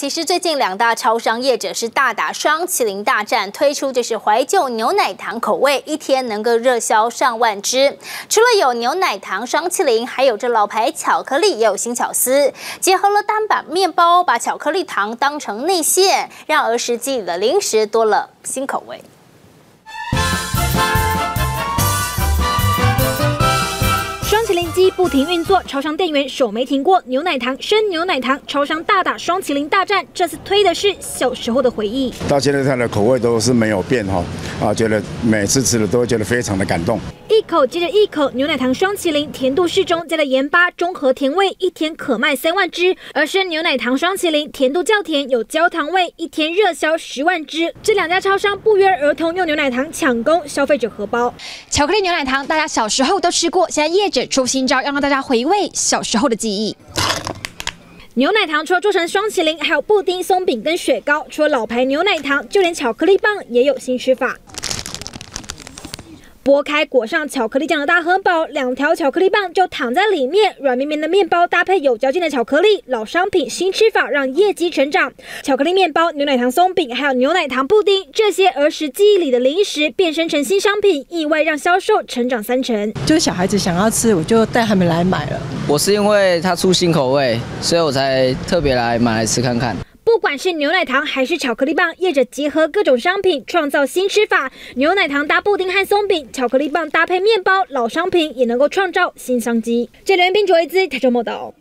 其实最近两大超商业者是大打双麒麟大战，推出就是怀旧牛奶糖口味，一天能够热销上万支。除了有牛奶糖双麒麟，还有这老牌巧克力也有新巧思，结合了单板面包，把巧克力糖当成内馅，让儿时记忆的零食多了新口味。机不停运作，超商店员手没停过。牛奶糖、生牛奶糖，超商大打双麒麟大战。这次推的是小时候的回忆。到现在它的口味都是没有变哈，啊，觉得每次吃了都觉得非常的感动。一口接着一口，牛奶糖双麒麟，甜度适中，加了盐巴，中和甜味，一天可卖三万支。而生牛奶糖双麒麟，甜度较甜，有焦糖味，一天热销十万支。这两家超商不约而同用牛奶糖抢攻消费者荷包。巧克力牛奶糖，大家小时候都吃过，现在业者出新招，要让大家回味小时候的记忆。牛奶糖除了做成双麒麟，还有布丁、松饼跟雪糕。除了老牌牛奶糖，就连巧克力棒也有新吃法。剥开裹上巧克力酱的大汉堡，两条巧克力棒就躺在里面，软绵绵的面包搭配有嚼劲的巧克力，老商品新吃法让业绩成长。巧克力面包、牛奶糖松饼，还有牛奶糖布丁，这些儿时记忆里的零食变身成新商品，意外让销售成长三成。就是小孩子想要吃，我就带他们来买了。我是因为它出新口味，所以我才特别来买来吃看看。不管是牛奶糖还是巧克力棒，业者结合各种商品，创造新吃法。牛奶糖搭布丁和松饼，巧克力棒搭配面包，老商品也能够创造新商机。这连宾主一资台中报道。